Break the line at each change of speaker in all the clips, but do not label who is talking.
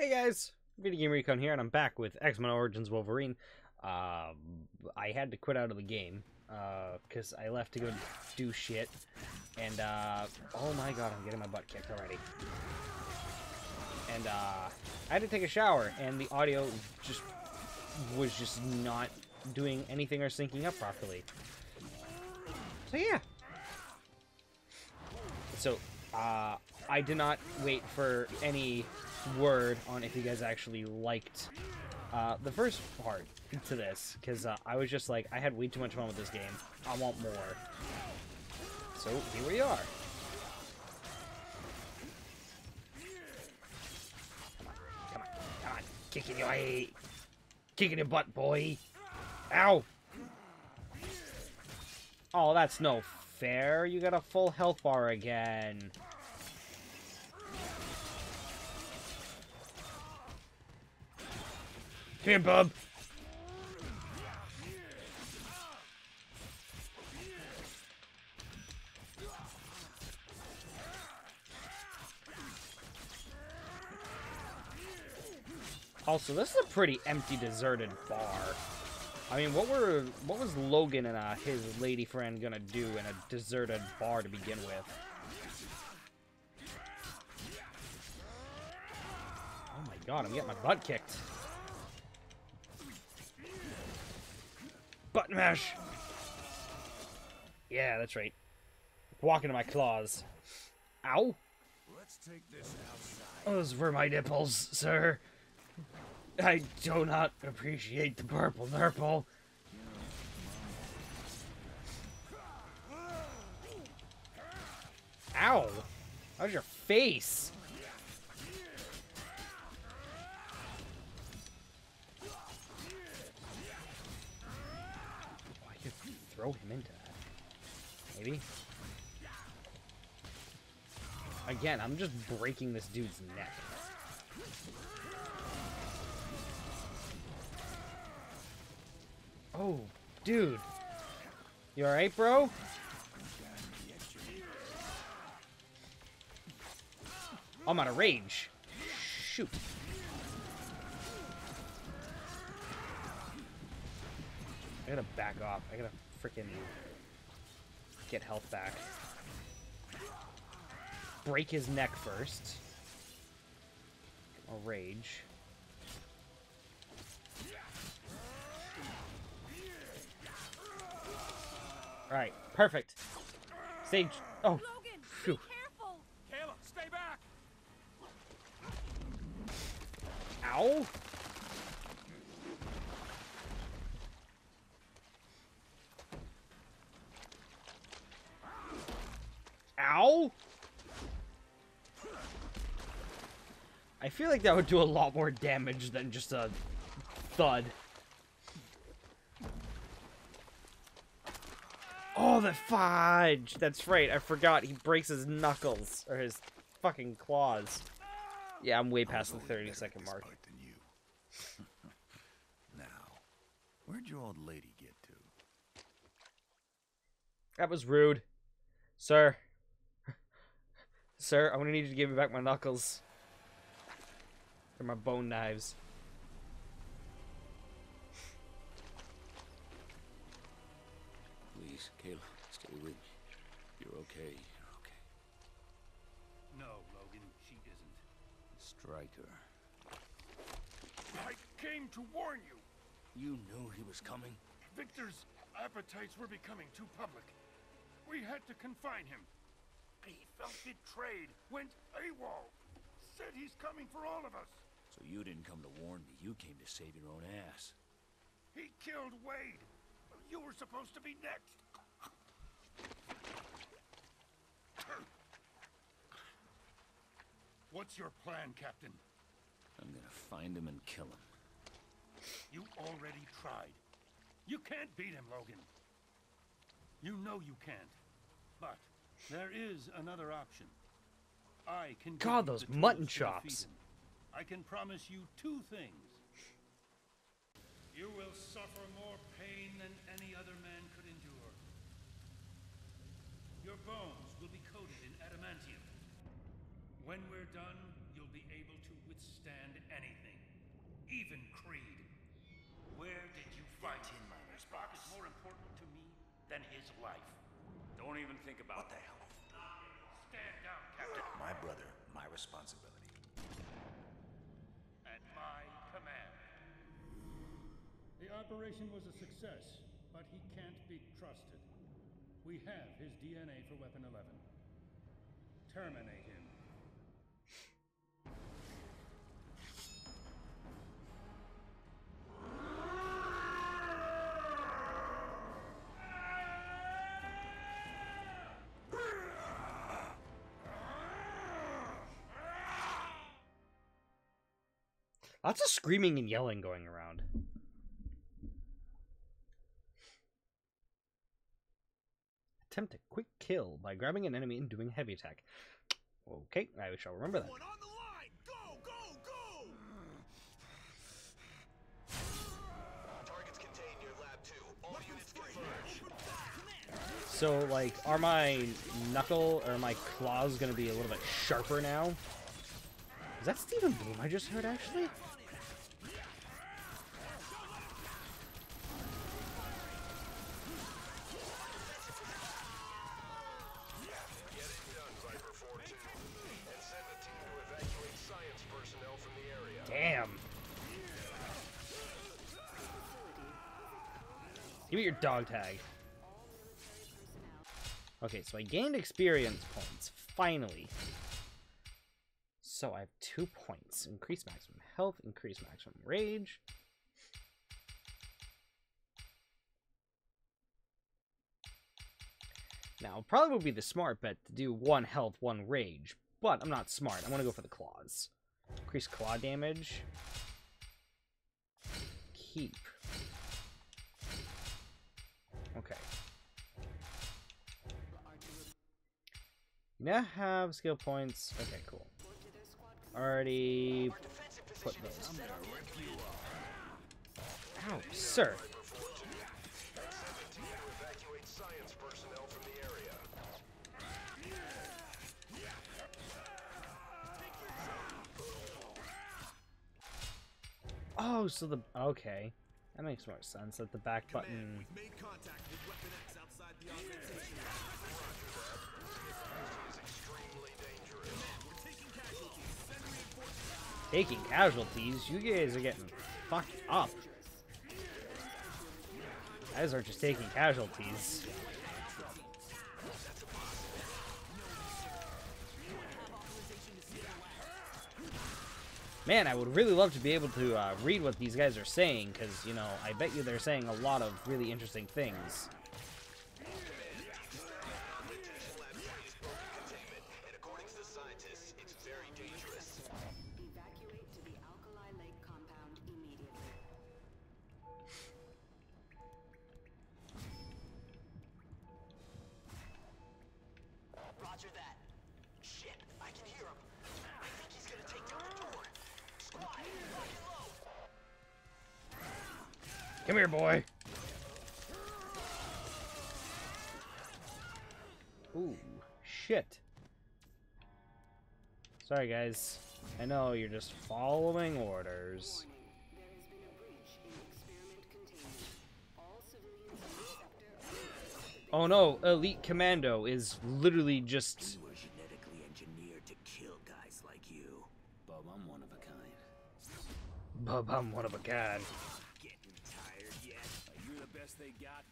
Hey guys, Video Game Recon here, and I'm back with X-Men Origins Wolverine. Uh, I had to quit out of the game, because uh, I left to go do shit, and, uh, oh my god, I'm getting my butt kicked already. And, uh, I had to take a shower, and the audio just was just not doing anything or syncing up properly. So yeah. So, uh, I did not wait for any word on if you guys actually liked uh, the first part to this, because uh, I was just like, I had way too much fun with this game. I want more. So, here we are. Come on, come on, come on. Kicking your. Kicking your butt, boy. Ow! Oh, that's no fair. You got a full health bar again. Here, bub. Also, this is a pretty empty, deserted bar. I mean, what were what was Logan and uh, his lady friend gonna do in a deserted bar to begin with? Oh my god, I'm getting my butt kicked. Button mash. Yeah, that's right. Walk into my claws. Ow. Those were my nipples, sir. I do not appreciate the purple nurple. Ow! How's your face? Throw him into that. Maybe? Again, I'm just breaking this dude's neck. Oh, dude. You alright, bro? I'm out of rage. Shoot. I gotta back off. I gotta freaking get health back. Break his neck first. I'll rage. Alright, perfect. Stage. Oh,
Logan,
phew.
be careful!
Kayla, stay back!
Ow. Ow. That would do a lot more damage than just a thud. Oh, the fudge! That's right, I forgot he breaks his knuckles, or his fucking claws. Yeah, I'm way past the 30 second mark.
Now, where'd your old lady get to?
That was rude. Sir. Sir, I'm gonna need you to give me back my knuckles. They're my bone knives.
Please, Kayla, stay with me. You're okay. You're okay.
No, Logan, she isn't.
Stryker.
I came to warn you.
You knew he was coming?
Victor's appetites were becoming too public. We had to confine him. He felt betrayed, went AWOL, said he's coming for all of us.
So you didn't come to warn me. You came to save your own ass.
He killed Wade. You were supposed to be next. What's your plan, Captain?
I'm gonna find him and kill him.
You already tried. You can't beat him, Logan. You know you can't. But there is another option. I can
God, those mutton
tools to
chops.
I can promise you two things. You will suffer more pain than any other man could endure. Your bones will be coated in adamantium. When we're done, you'll be able to withstand anything, even Creed. Where did you fight him? His bark is more important to me than his life.
Don't even think about
What the hell?
Stand down, Captain.
My brother, my responsibility.
At my command.
The operation was a success, but he can't be trusted. We have his DNA for Weapon 11. Terminate him.
Lots of screaming and yelling going around. Attempt a quick kill by grabbing an enemy and doing heavy attack. Okay, I shall remember that.
on the line! Go, go, go! Targets contained near lab 2. All units.
So, like, are my knuckle or my claws gonna be a little bit sharper now? Is that Steven Blum I just heard, actually? Give me your dog tag. Okay, so I gained experience points, finally. So I have two points. Increase maximum health, increase maximum rage. Now, probably would be the smart bet to do one health, one rage, but I'm not smart. I want to go for the claws. Increase claw damage. Keep. Now have skill points. Okay, cool. Already put those. Ow, sir. Oh, so the okay, that makes more sense. That the back button.
Taking casualties.
You guys are getting fucked up. Guys are just taking casualties. Man, I would really love to be able to uh, read what these guys are saying, because, you know, I bet you they're saying a lot of really interesting things. Sorry, guys. I know you're just following orders.
Warning, there has been a breach in experiment containment. All civilians in this sector are requested
Oh no, Elite Commando is literally just.
were genetically engineered to kill guys like you.
Bob, I'm one of a kind.
Bub, I'm one of a kind.
Getting tired yet?
You're the best they got.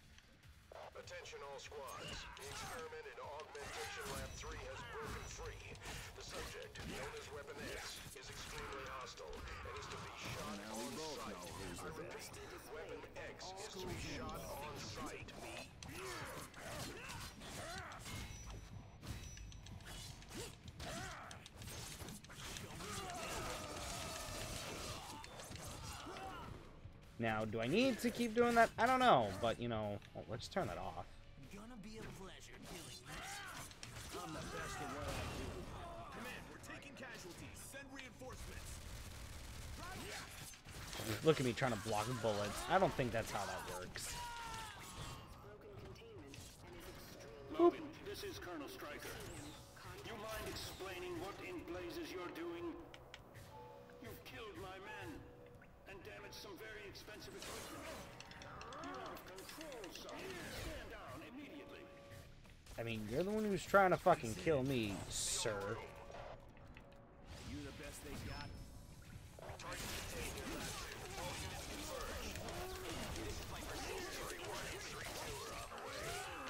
Attention all squads. The experiment in Augmentation Lab 3 has broken free. The subject, known as Weapon X, is extremely hostile and is to be shot on sight. I repeat, Weapon X is to be shot on sight.
Now, do I need to keep doing that? I don't know, but you know, well, let's turn that off. Look at me trying to block bullets. I don't think that's how that works.
broken containment and is extremely
Logan, this is Colonel Stryker. You mind explaining what in blazes you're doing? You've killed my That's some very expensive equipment. You're out of control, son. Stand down immediately.
I mean, you're the one who's trying to fucking kill me, sir.
You the best they got?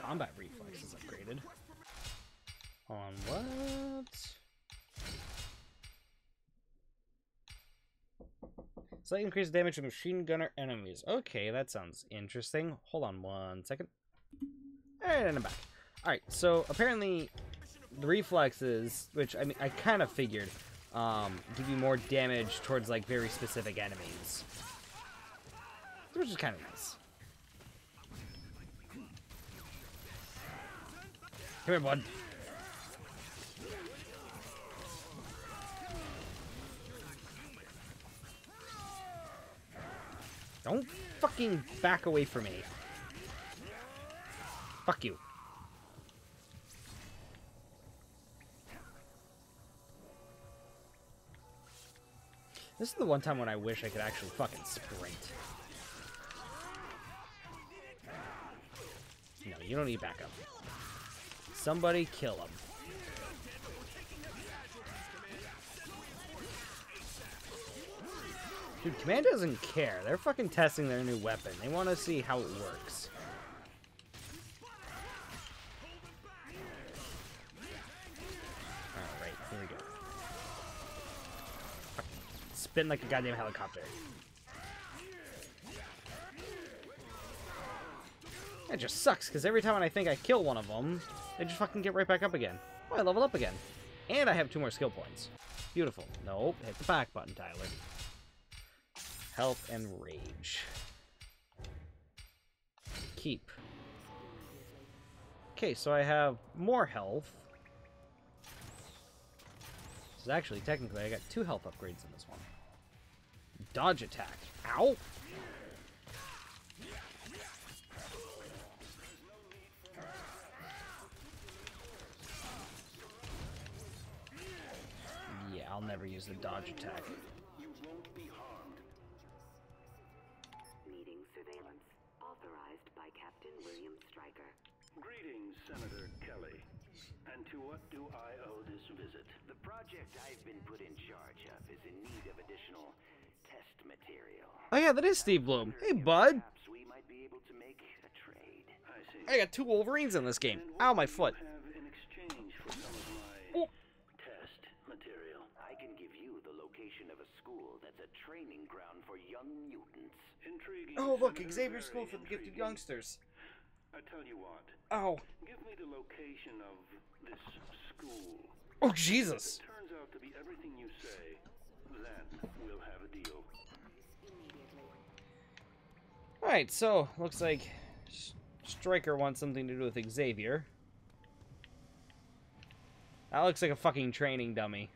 Combat reflex is upgraded. On what? Slightly increased damage to machine gunner enemies. Okay, that sounds interesting. Hold on one second. And I'm back. Alright, so apparently the reflexes, which I mean I kind of figured, um, give you more damage towards like very specific enemies. Which is kind of nice. Here, bud. Don't fucking back away from me. Fuck you. This is the one time when I wish I could actually fucking sprint. No, you don't need backup. Somebody kill him. Dude, Command doesn't care. They're fucking testing their new weapon. They want to see how it works. Alright, here we go. Spin like a goddamn helicopter. It just sucks, because every time I think I kill one of them, they just fucking get right back up again. Oh, I level up again. And I have two more skill points. Beautiful. Nope, hit the back button, Tyler. Health and rage. Keep. Okay, so I have more health. So actually, technically, I got two health upgrades in this one. Dodge attack. Ow! I'll never use the dodge attack.
You won't be harmed.
Needing surveillance. Authorized by Captain William Stryker.
Greetings, Senator Kelly. And to what do I owe this visit?
The project I've been put in charge of is in need of additional test material.
Oh yeah, that is Steve Blum. Hey, bud.
Perhaps we might be able to make a trade.
I see.
I got two Wolverines in this game. Ow, my
do you
foot.
have in exchange for some of my
Oh.
test material?
I can give you the location of a school that's a training ground for young mutants.
Intriguing.
Oh, look,
Senator,
Xavier School for the Gifted
intriguing.
Youngsters.
I tell you what,
Oh.
give me the location of this school.
Oh, Jesus.
If it turns out to be everything you say, then we'll have a deal.
Alright, so, looks like S- Stryker wants something to do with Xavier. That looks like a fucking training dummy.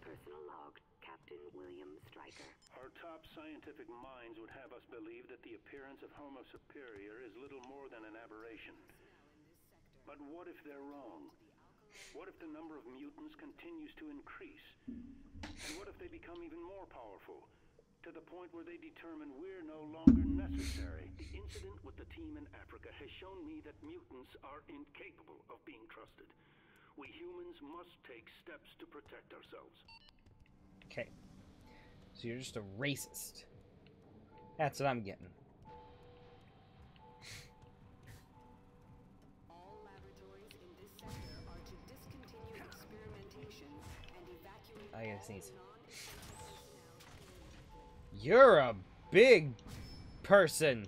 Personal log. Captain William Stryker.
Our top scientific minds would have us believe that the appearance of Homo superior is little more than an aberration. But what if they're wrong? What if the number of mutants continues to increase? And what if they become even more powerful? To the point where they determine we're no longer necessary. The incident with the team in Africa has shown me that mutants are incapable of being trusted. We humans must take steps to protect ourselves.
Okay. So you're just a racist. That's what I'm getting.
All laboratories in this sector are to discontinue experimentation and evacuate
I gotta sneeze. You're a big person.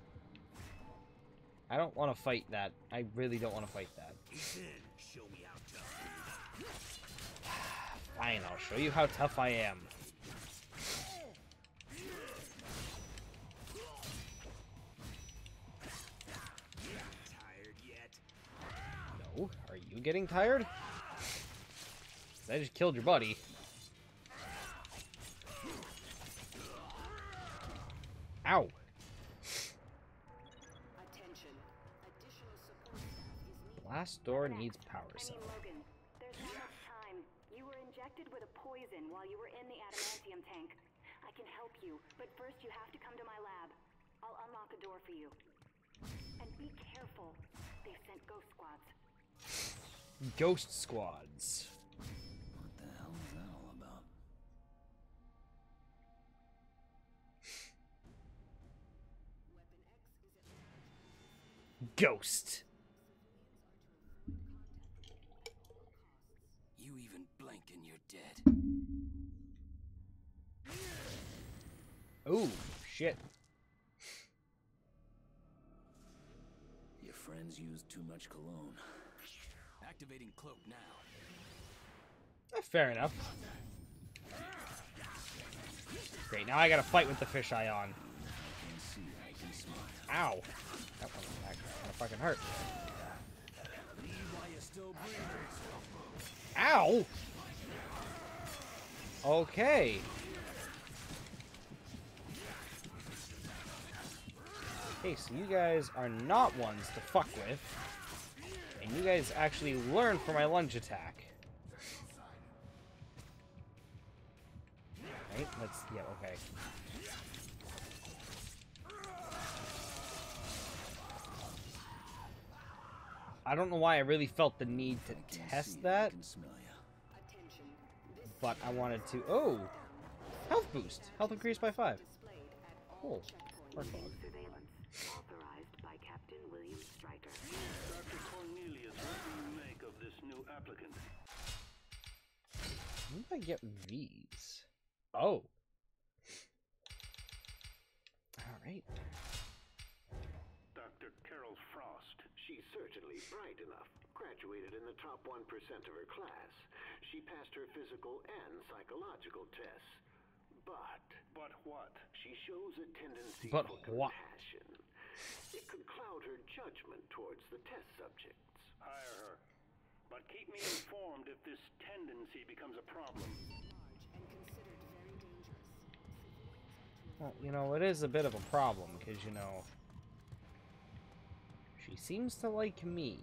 I don't want to fight that. I really don't want to fight that.
Then show me how tough.
Fine, I'll show you how tough I am. No, are you getting tired? I just killed your buddy. Ow.
Attention. Additional support is needed.
Blast door needs power
I
cell.
mean, Logan, there's not much time. You were injected with a poison while you were in the adamantium tank. I can help help you, but first you have to come to my lab. I'll unlock a door for you. And be careful. They've sent ghost squads.
Ghost squads.
What the hell is that all about?
Ghost.
You even blink and you're dead.
Oh, shit.
Your friends use too much cologne. Activating cloak now.
Eh, Fair enough. Great, now I gotta fight with the fisheye on. Ow. That one fucking hurt. Ow! Okay. Okay, so you guys are not ones to fuck with. And you guys actually learn from my lunge attack. Right? Let's, yeah, okay. I don't know why I really felt the need to
I can see
test that.
I can smell you.
Attention. This
but I wanted to. Oh, health boost. Health increased by five.
displayed at all
Cool.
Surveillance authorized by Captain William Stryker.
New applicant?
When did I get these? Oh. All right.
Dr. Carol Frost.
She's certainly bright enough. Graduated in the top 1% of her class. She passed her physical and psychological tests. But
But what?
she shows a tendency
But
for
what?
compassion. It could cloud her judgment towards the test subjects.
Hire her. But keep me informed if this tendency becomes a problem.
Large and considered very dangerous.
Well, uh, you know, it is a bit of a problem because you know she seems to like me.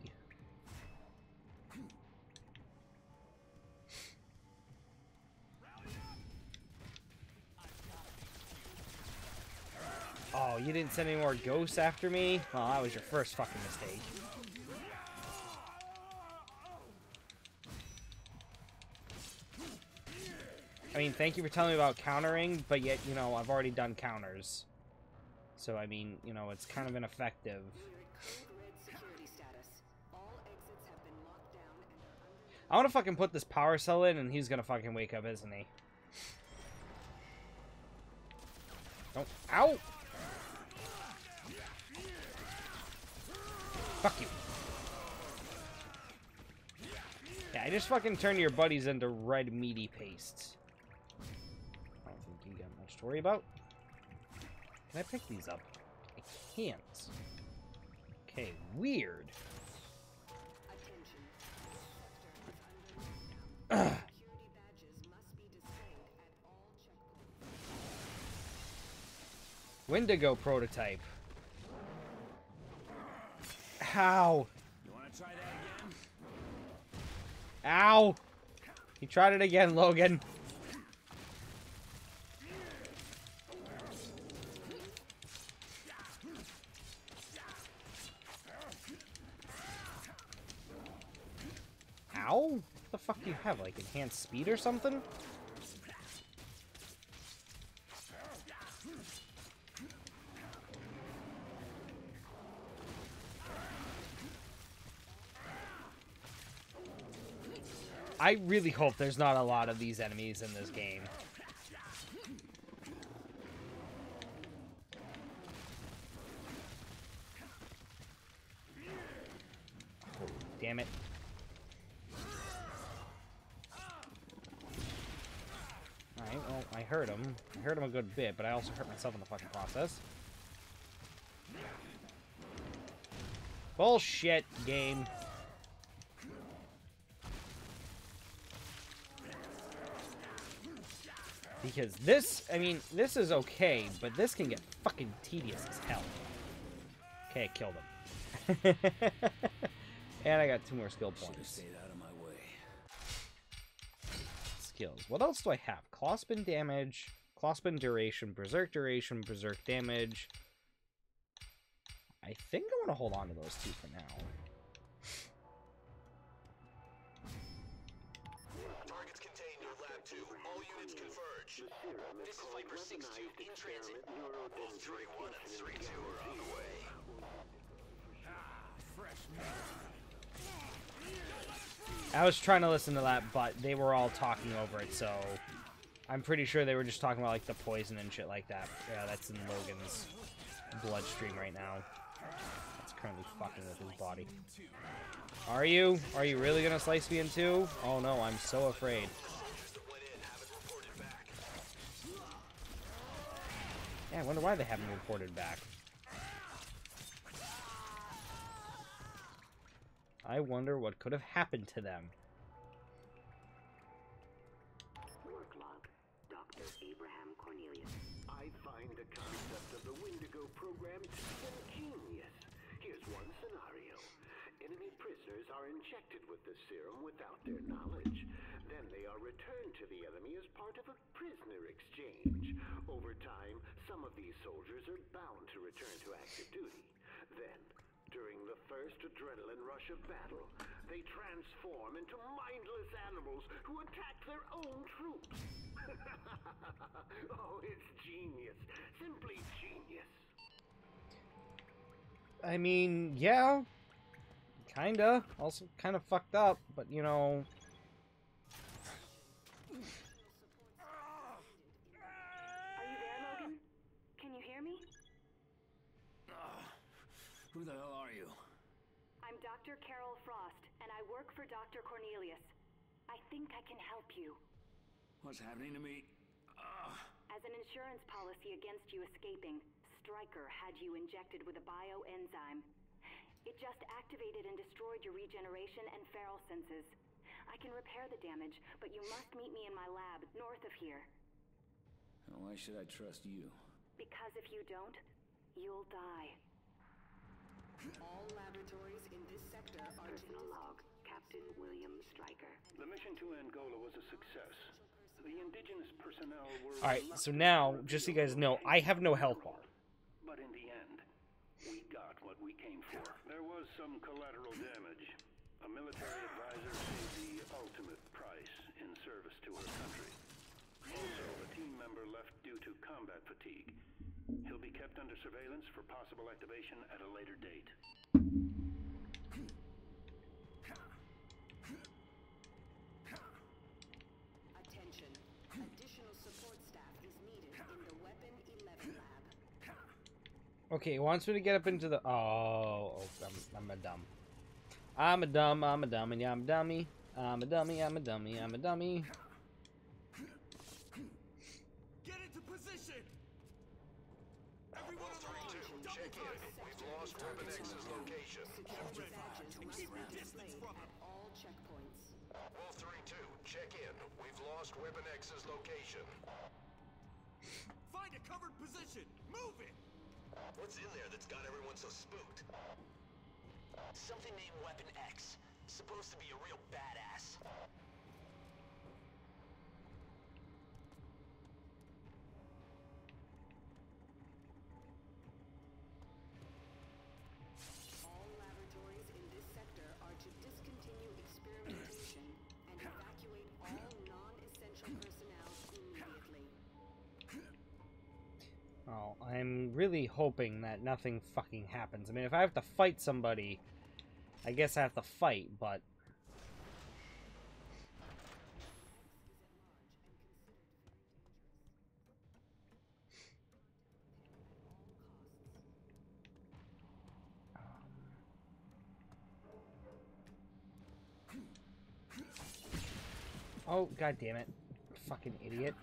Oh, you didn't send any more ghosts after me? Oh, that was your first fucking mistake. I mean, thank you for telling me about countering, but yet, you know, I've already done counters. So, I mean, you know, it's kind of ineffective. I want to fucking put this power cell in, and he's gonna fucking wake up, isn't he? Don't. Ow! Fuck you. Yeah, I just fucking turn your buddies into red meaty pastes. To worry about. Can I pick these up? I can't. Okay, weird.
Attention. This sector is under lockdown. Security badges must be displayed at all checkpoints.
Wendigo prototype. How?
You wanna try that again?
Ow. He tried it again, Logan. Ow? What the fuck do you have? Like enhanced speed or something? I really hope there's not a lot of these enemies in this game. Oh, damn it. Alright, well, I heard him. I heard him a good bit, but I also hurt myself in the fucking process. Bullshit, game. Because this, I mean, this is okay, but this can get fucking tedious as hell. Okay, I killed him. and I got two more skill points.
stayed out of my way.
Skills. What else do I have? Claw spin damage, Claw spin duration, berserk duration, berserk damage. I think I want to hold on to those two for now.
Targets contained near Lab 2. All units converge. This is Viper 6-2 in transit. Both 3-1 and 3-2 are on the way.
I was trying to listen to that, but they were all talking over it, so I'm pretty sure they were just talking about like the poison and shit like that. Yeah, that's in Logan's bloodstream right now. That's currently fucking with his body. Are you? Are you really gonna slice me in two? Oh no, I'm so afraid. Yeah, I wonder why they haven't reported back. I wonder what could have happened to them.
Wendigo program to ingenious. Here's one scenario. Enemy prisoners are injected with the serum without their knowledge. Then they are returned to the enemy as part of a prisoner exchange. Over time, some of these soldiers are bound to return to active duty. Then, during the first adrenaline rush of battle, they transform into mindless animals who attack their own troops. oh, it's genius. Simply genius.
I mean, yeah. Kinda. Also kind of fucked up, but you know.
Are you there, Logan? Can you hear me?
Who the hell are you?
I'm Dr. Carol Frost, and I work for Dr. Cornelius. I think I can help you.
What's happening to me?
As an insurance policy against you escaping, Stryker had you injected with a bioenzyme. It just activated and destroyed your regeneration and feral senses. I can repair the damage, but you must meet me in my lab north of here.
why should I trust you?
Because if you don't, you'll die.
All laboratories in this sector are
Personal log. Captain William Stryker.
The mission to Angola was a success. The indigenous personnel were.
Alright, so now, just so you guys know, I have no health bar.
But in the end, we got what we came for. There was some collateral damage. A military advisor paid the ultimate price in service to her country. Also, a team member left due to combat fatigue. He'll be kept under surveillance for possible activation at a later date.
Attention. Additional support staff is needed in the Weapon 11 lab.
Okay, it wants me to get up into the. Oh, oh I'm, I'm a dumb. I'm a dumb, I'm a dummy, I'm a dummy. I'm a dummy, I'm a dummy, I'm a dummy.
Get into position!
Wolf 3-2, check in. We've lost Weapon X's location.
Security badges must be displayed at all checkpoints.
Wolf 3-2, check in. We've lost Weapon X's location.
Find a covered position! Move it!
What's in there that's got everyone so spooked?
Something named Weapon X. Supposed to be a real badass.
I'm really hoping that nothing fucking happens. I mean, if I have to fight somebody, I guess I have to fight, but. Um. Oh, god damn it. Fucking idiot.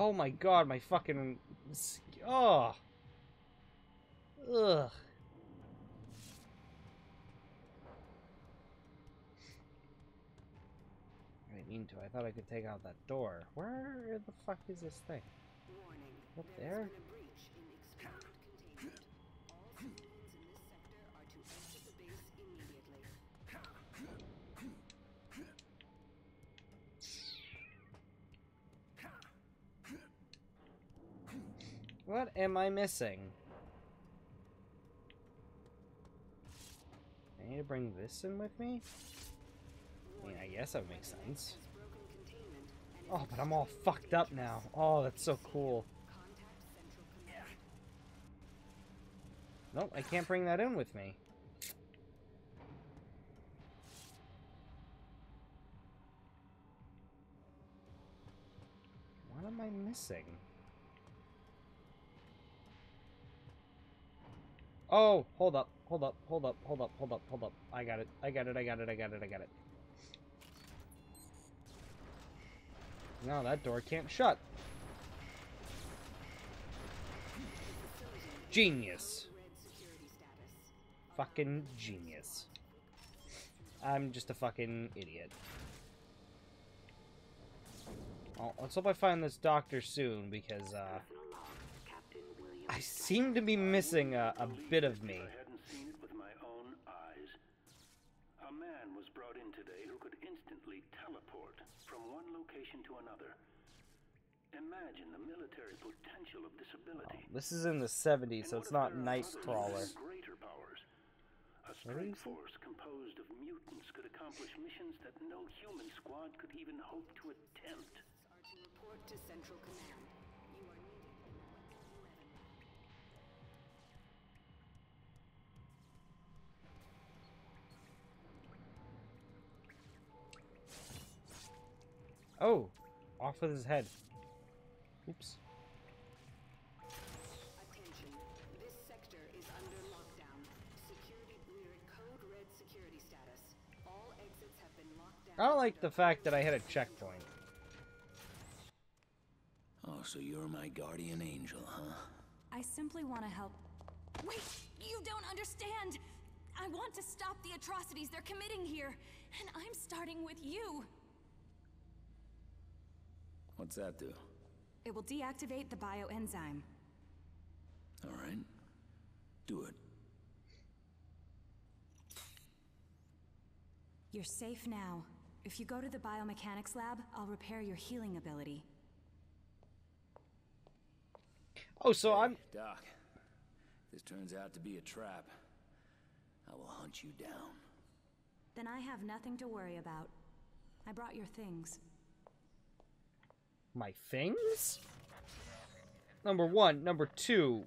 Oh my god, my fucking... Oh! Ugh. I didn't mean to. I thought I could take out that door. Where the fuck is this thing? Up
there
What am I missing? I need to bring this in with me? I mean, I guess that makes sense. Oh, but I'm all fucked up now. Oh, that's so cool. Nope, I can't bring that in with me. What am I missing? Oh, hold up, hold up, hold up, hold up, hold up, hold up. I got it, I got it, I got it, I got it, I got it. No, that door can't shut. Genius. Fucking genius. I'm just a fucking idiot. Well, let's hope I find this doctor soon, because, uh... I seem to be missing a, a bit of me.
I hadn't seen it with my own eyes. A man was brought in today who could instantly teleport from one location to another. Imagine the military potential of this ability.
Oh, this is in the 70s, so it's not Nightcrawler.
Greater powers. A
What
strike force composed of mutants could accomplish missions that no human squad could even hope to attempt.
Are to report to Central Command.
Oh! Off with his head. Oops.
Attention. This sector is under lockdown. Security we're at code red security status. All exits have been locked down.
I don't like the fact that I hit a checkpoint.
Oh, so you're my guardian angel, huh?
I simply want to help. Wait, you don't understand! I want to stop the atrocities they're committing here, and I'm starting with you.
What's that do?
It will deactivate the bioenzyme.
All right. Do it.
You're safe now. If you go to the biomechanics lab, I'll repair your healing ability.
Oh, so I'm...
Doc, this turns out to be a trap, I will hunt you down.
Then I have nothing to worry about. I brought your things.
My things? Number one. Number two.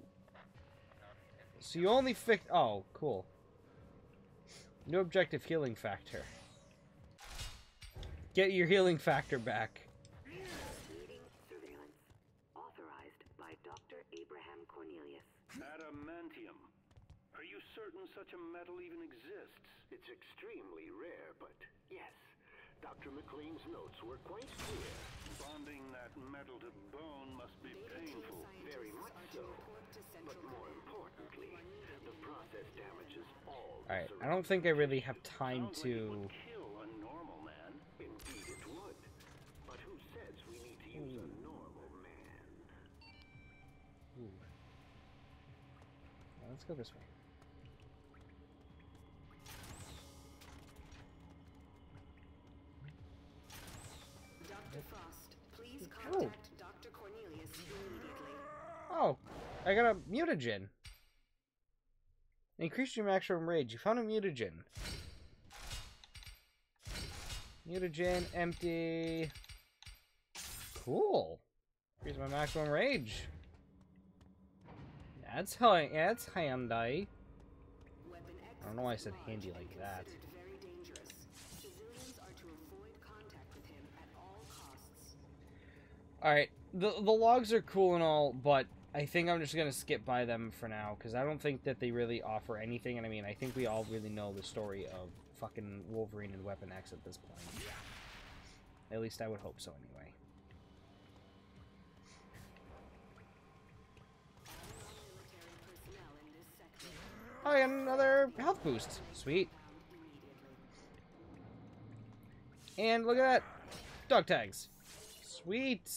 So you only fix... Oh, cool. New objective healing factor. Get your healing factor back.
Leading surveillance. Authorized by Dr. Abraham Cornelius.
Adamantium. Are you certain such a metal even exists?
It's extremely rare, but yes. Dr. McLean's notes were quite clear.
Bonding that metal to bone must be painful.
Very much so. But more importantly, the process damages all
Alright, I don't think I really have time to...
Kill a normal man.
Indeed it would. But who says we need to use a normal man?
Let's go this way. Oh. Oh, I got a mutagen. Increase your maximum rage. You found a mutagen. Mutagen, empty. Cool. Increase my maximum rage. That's. That's handy. I don't know why I said handy like that. Alright, the, the logs are cool and all, but I think I'm just going to skip by them for now, because I don't think that they really offer anything, and I mean, I think we all really know the story of fucking Wolverine and Weapon X at this point. At least I would hope so, anyway. Oh, I got another health boost. Sweet. And look at that. Dog tags. Sweet.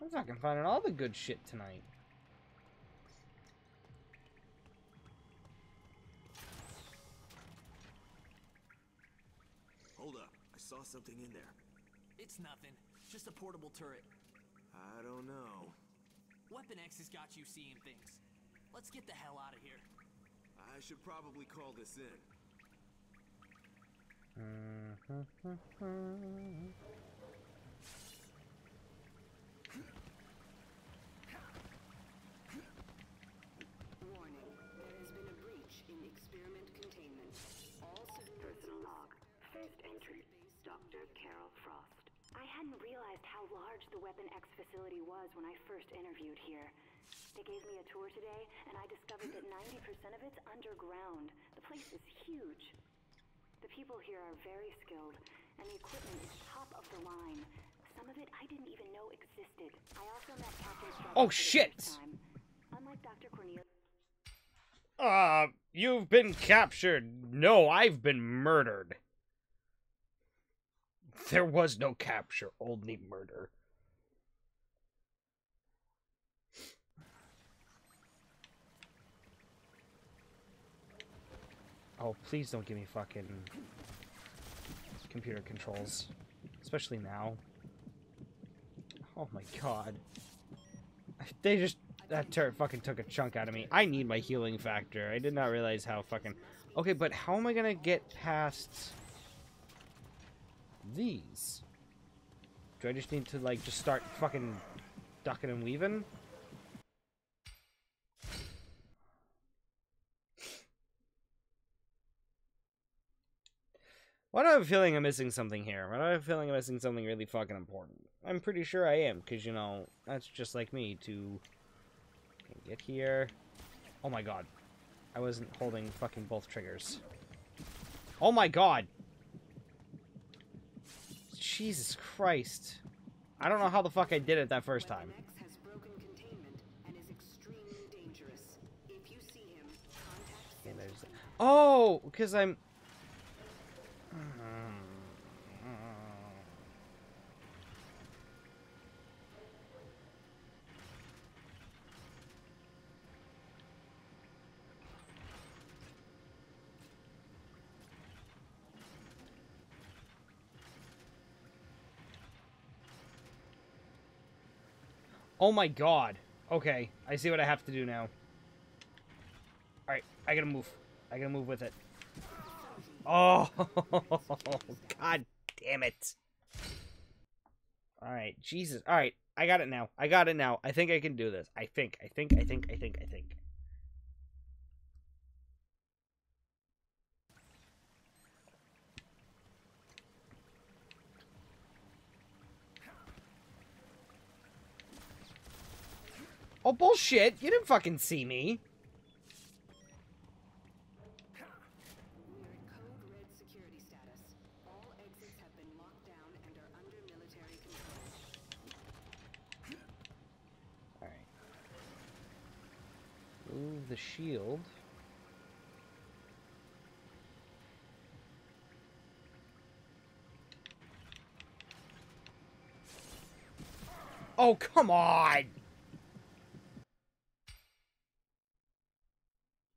I'm fucking finding all the good shit tonight.
Hold up. I saw something in there.
It's nothing. Just a portable turret.
I don't know.
Weapon X has got you seeing things. Let's get the hell out of here.
I should probably call this in. Mm-hmm.
Warning. There has been a breach in experiment containment. All
Personal log. First entry. Dr. Carol Frost. I hadn't realized how large the Weapon X facility was when I first interviewed here. They gave me a tour today, and I discovered that 90% of it's underground. The place is huge. The people here are very skilled, and the equipment is top of the line. Some of it I didn't even know existed. I also met Captain
Oh, shit!
Unlike Dr. Cornelius.
Uh, you've been captured. No, I've been murdered. There was no capture, only murder. Oh, please don't give me fucking computer controls. Especially now. Oh my god. They just that turret fucking took a chunk out of me. I need my healing factor. I did not realize how fucking Okay, but how am I gonna get past these? Do I just need to like just start fucking ducking and weaving? Why do I have a feeling I'm missing something here? Why do I have a feeling I'm missing something really fucking important? I'm pretty sure I am, because, you know, that's just like me to get here. Oh my god. I wasn't holding fucking both triggers. Oh my god! Jesus Christ. I don't know how the fuck I did it that first time.
Weapon X has broken containment and is extremely dangerous. If you see him,
Okay. Oh! Because I'm... Oh my god. Okay, I see what I have to do now. Alright, I gotta move. I gotta move with it. Oh, god damn it. Alright, Jesus. Alright, I got it now. I got it now. I think I can do this. I think, I think, I think, I think, I think. Oh, bullshit. You didn't fucking see me. Move the shield. Oh, come on!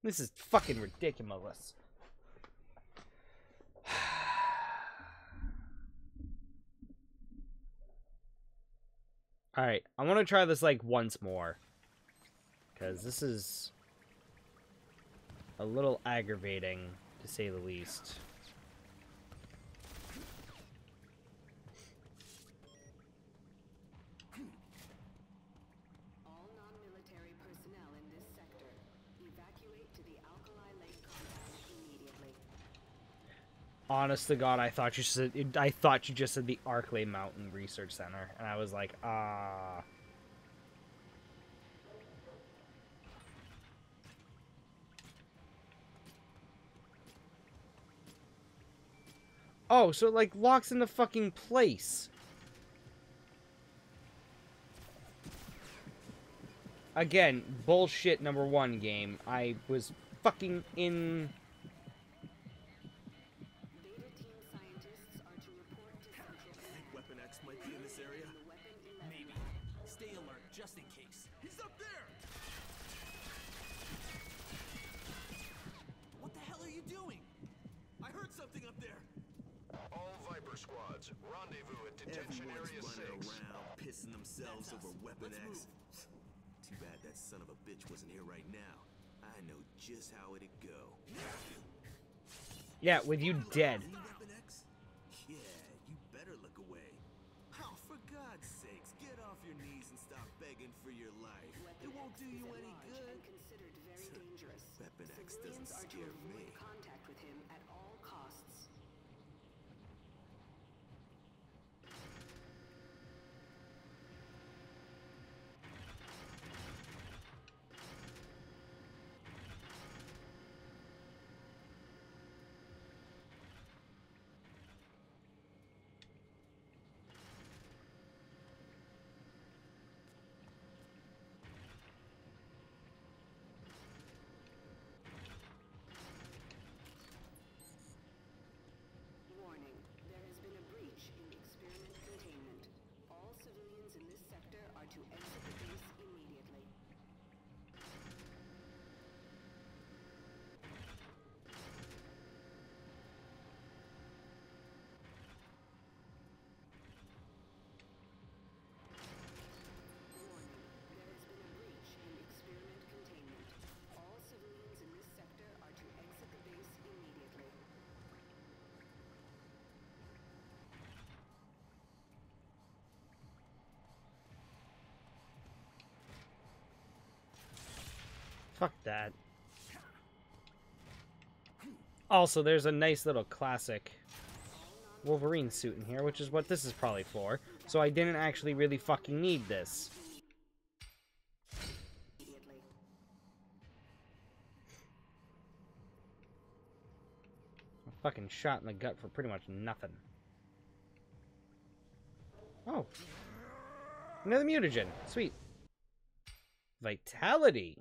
This is fucking ridiculous. Alright, I want to try this like once more. Because this is a little aggravating, to say the least.
All non-military personnel in this sector, evacuate to the Alkali Lake compound immediately.
Honest to God, I thought you said I thought you just said the Arklay Mountain Research Center, and I was like, ah. Oh, so it like locks in into fucking place. Again, bullshit number one game. I was fucking in Yeah, with you dead. Fuck that. Also, there's a nice little classic Wolverine suit in here, which is what this is probably for. So I didn't actually really fucking need this. I'm fucking shot in the gut for pretty much nothing. Oh. Another mutagen. Sweet. Vitality.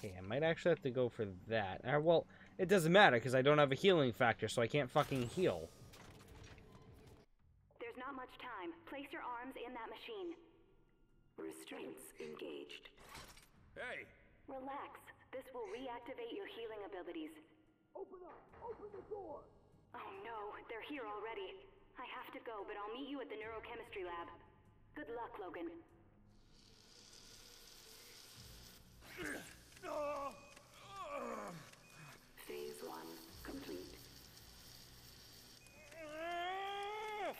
Okay, I might actually have to go for that. Uh, well, it doesn't matter because I don't have a healing factor, so I can't fucking heal.
There's not much time. Place your arms in that machine.
Restraints engaged.
Hey!
Relax. This will reactivate your healing abilities.
Open up! Open the door!
Oh no, they're here already. I have to go, but I'll meet you at the neurochemistry lab. Good luck, Logan.
Phase one complete.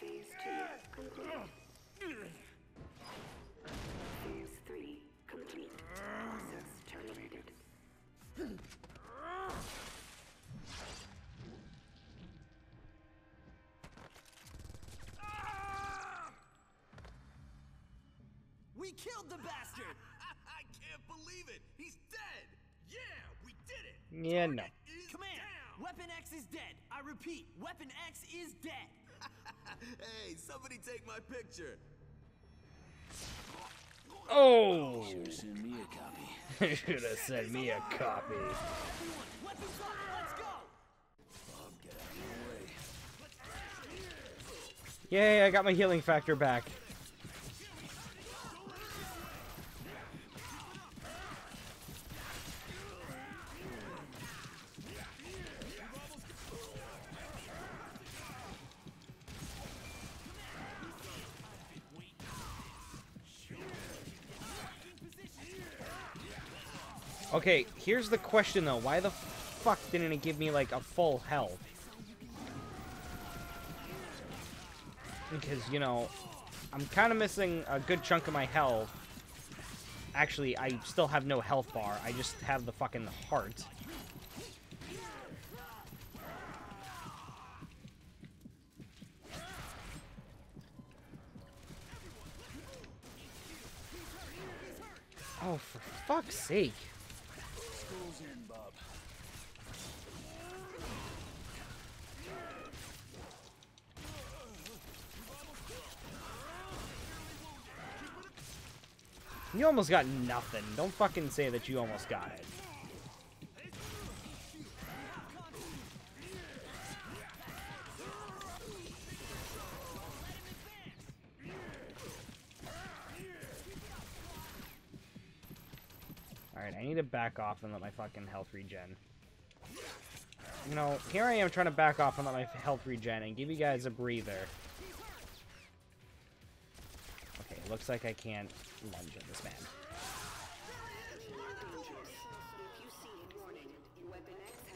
Phase two complete. Phase three complete. Process terminated.
We killed the bastard! Yeah,
no.
Command! Weapon X is dead. I repeat, Weapon X is dead.
hey, somebody take my picture.
Oh!
Should've sent me a copy.
Should have sent me a copy.
Weapons up, let's go!
Bob, get out of the way.
Yay, I got my healing factor back. Okay, here's the question though. Why the fuck didn't it give me like a full health? Because, you know, I'm kind of missing a good chunk of my health. Actually, I still have no health bar. I just have the fucking heart. Oh, for fuck's sake.
School's in, Bob.
You almost got nothing. Don't fucking say that you almost got it. Alright, I need to back off and let my fucking health regen. You know, here I am trying to back off and let my health regen and give you guys a breather. Looks like I can't lunge at this man.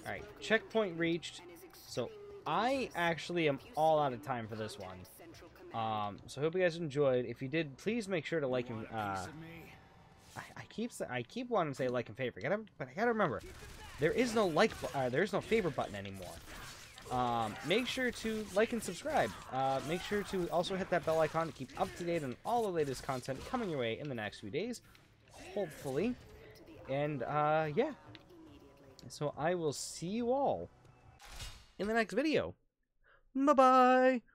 Alright, checkpoint reached. So I actually am all out of time for this one. Um, so hope you guys enjoyed. If you did, please make sure to like and uh, I, I keep I keep wanting to say like and favorite, but I gotta remember there is no like uh, there is no favorite button anymore. Um, make sure to like and subscribe. Uh, make sure to also hit that bell icon to keep up to date on all the latest content coming your way in the next few days, hopefully. And uh, yeah, so I will see you all in the next video. Bye bye.